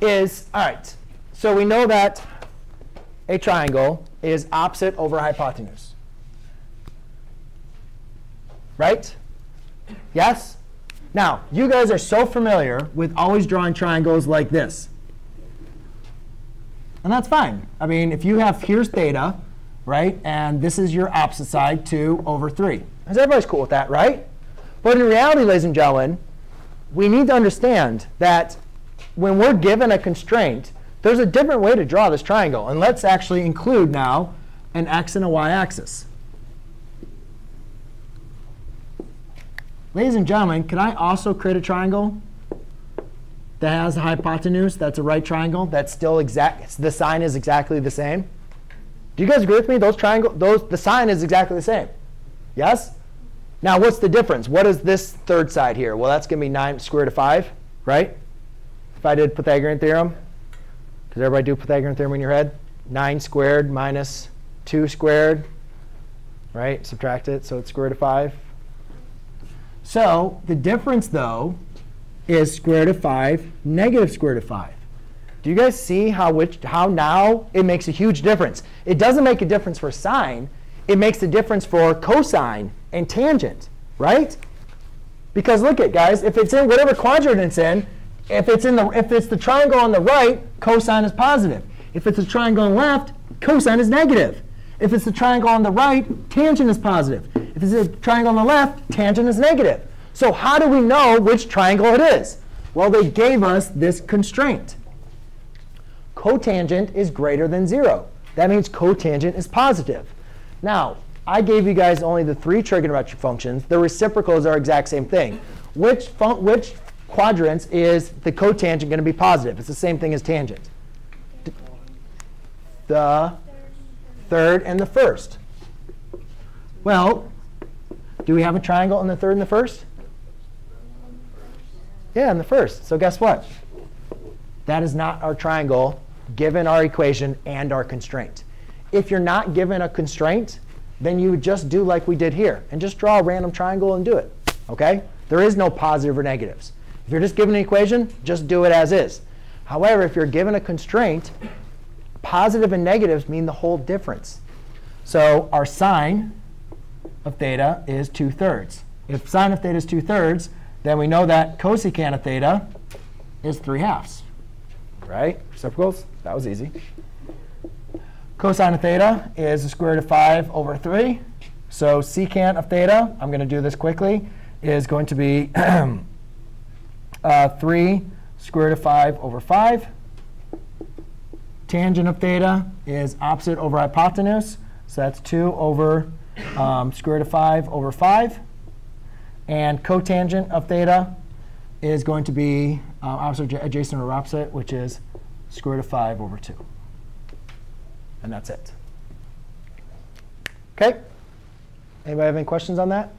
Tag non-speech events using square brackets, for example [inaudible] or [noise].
is, all right, so we know that a triangle is opposite over hypotenuse. Right? Yes? Now, you guys are so familiar with always drawing triangles like this. And that's fine. I mean, if you have here's theta, right, and this is your opposite side, 2 over 3. Everybody's cool with that, right? But in reality, ladies and gentlemen, we need to understand that when we're given a constraint, there's a different way to draw this triangle. And let's actually include now an x and a y axis. Ladies and gentlemen, can I also create a triangle that has a hypotenuse that's a right triangle that's still exact, the sine is exactly the same? Do you guys agree with me? Those triangle, those, the sine is exactly the same. Yes? Now, what's the difference? What is this third side here? Well, that's going to be 9 square root of 5, right? If I did Pythagorean theorem, does everybody do Pythagorean theorem in your head? 9 squared minus 2 squared, right? Subtract it, so it's square root of 5. So the difference, though, is square root of 5, negative square root of 5. Do you guys see how, which, how now it makes a huge difference? It doesn't make a difference for sine. It makes a difference for cosine and tangent, right? Because look at guys, if it's in whatever quadrant it's in, if it's in the if it's the triangle on the right, cosine is positive. If it's a triangle on the left, cosine is negative. If it's the triangle on the right, tangent is positive. If it's a triangle on the left, tangent is negative. So how do we know which triangle it is? Well, they gave us this constraint. Cotangent is greater than 0. That means cotangent is positive. Now, I gave you guys only the three trigonometric functions. The reciprocals are exact same thing. Which, which quadrants is the cotangent going to be positive? It's the same thing as tangent. The third and the first. Well, do we have a triangle in the third and the first? Yeah, in the first. So guess what? That is not our triangle given our equation and our constraint. If you're not given a constraint, then you would just do like we did here and just draw a random triangle and do it. OK? There is no positive or negatives. If you're just given an equation, just do it as is. However, if you're given a constraint, positive and negatives mean the whole difference. So our sine of theta is 2 thirds. If sine of theta is 2 thirds, then we know that cosecant of theta is 3 halves. Right? Reciprocals? That was easy. Cosine of theta is the square root of 5 over 3. So secant of theta, I'm going to do this quickly, is going to be [clears throat] uh, 3 square root of 5 over 5. Tangent of theta is opposite over hypotenuse. So that's 2 over um, square root of 5 over 5. And cotangent of theta is going to be uh, opposite adjacent or opposite, which is square root of 5 over 2. And that's it. OK? Anybody have any questions on that?